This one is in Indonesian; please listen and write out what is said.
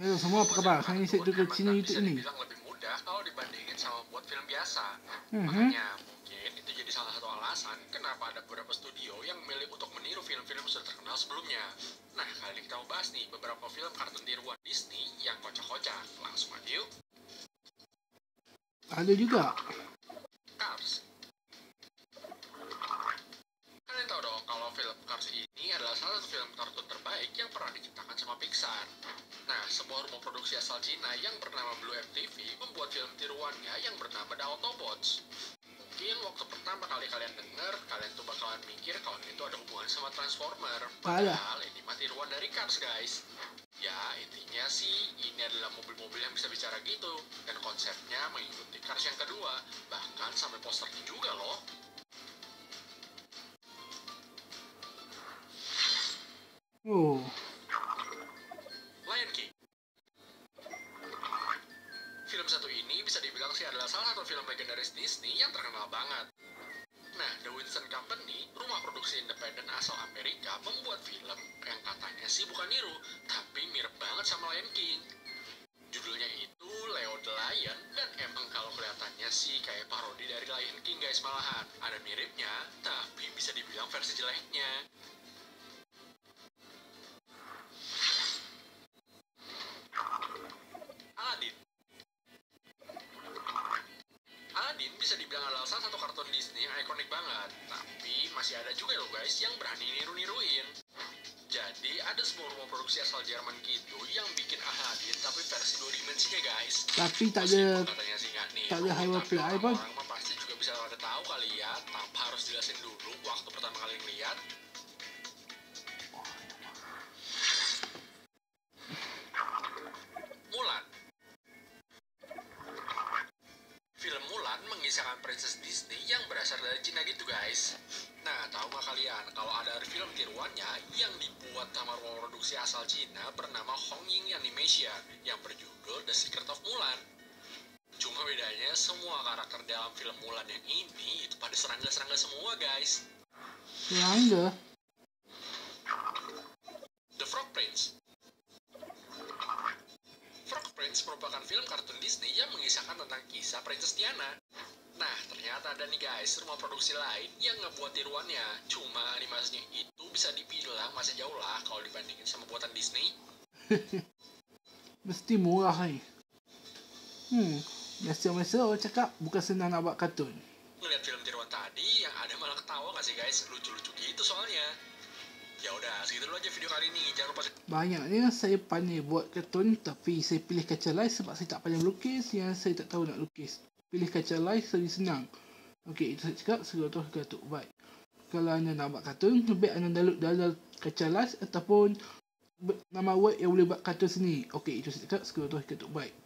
Halo semua, apa khabar? Saya Nisik Tukul Cina YouTube ini. Bilang lebih mudah kalau dibandingin sama buat film biasa. Mhm. Makanya mungkin itu jadi salah satu alasan kenapa ada beberapa studio yang memilih untuk meniru film-film sudah terkenal sebelumnya. Nah, kali ini kita mau bahas nih beberapa film kartun tiruan Disney yang kocak-kocak. Langsung aja yuk. Ada juga. Ini adalah salah satu film kartun terbaik yang pernah diciptakan sama Pixar. Nah, sebuah rumah produksi asal Cina yang bernama Blue MTV membuat film tiruannya yang bernama The Autobots. Mungkin waktu pertama kali kalian denger, kalian tuh bakalan mikir kalau itu ada hubungan sama Transformer. Ada. Padahal ini mah tiruan dari Cars, guys. Ya, intinya sih ini adalah mobil-mobil yang bisa bicara gitu. Dan konsepnya mengikuti Cars yang kedua. Bahkan sampai posternya juga loh. Film satu ini bisa dibilang sih adalah salah satu film legendaris Disney yang terkenal banget. Nah, The Winston Company, rumah produksi independen asal Amerika, membuat film yang katanya sih bukan niru, tapi mirip banget sama Lion King. Judulnya itu Leo the Lion, dan emang kalau kelihatannya sih kayak parodi dari Lion King guys malahan. Ada miripnya, tapi bisa dibilang versi jeleknya. Adalah salah satu kartun Disney yang ikonik banget. Tapi masih ada juga loh guys yang berani niru-niruin. Jadi ada sebuah rumah produksi asal Jerman gitu yang bikin Aladdin tapi versi dua dimensinya guys. tapi tak ada katanya sih nggak niru, tak ada high tapi Bang. orang-orang pasti juga bisa pada tahu kali ya tanpa harus jelasin dulu waktu pertama kali ngeliat Mengisahkan princess Disney yang berasal dari Cina gitu guys Nah, tahu nggak kalian kalau ada film tiruannya yang dibuat sama rumah produksi asal Cina bernama Hong Ying Animation yang berjudul The Secret of Mulan Cuma bedanya semua karakter dalam film Mulan yang ini itu pada serangga-serangga semua guys serangga. The Frog Prince Frog Prince merupakan film kartun Disney yang mengisahkan tentang kisah Princess Tiana. Nah, ternyata ada nih guys, rumah produksi lain yang ngebuat tiruannya. Cuma animasinya itu bisa dibilang masih jauh lah kalau dibandingin sama buatan Disney. Mesti murah ni. Hmm, biasa-biasa orang cakap bukan senang nak buat kartun. Ngeliat film tiruan tadi, yang ada malah ketawa gak sih guys? Lucu-lucu gitu soalnya. Ya udah, segitu dulu aja video kali ini. Jangan lupa Banyaknya saya pandai buat kartun tapi saya pilih kaca lais sebab saya tak pandai melukis yang saya tak tahu nak lukis. Pilih kaca lais lebih senang. Okey, itu saya cakap terus gatuk. Baik. Kalau anda nak buat kartun, lebih anda download dalam kaca lais ataupun nama web yang boleh buat kartun sini. Okey, itu saya cakap terus gatuk. Baik.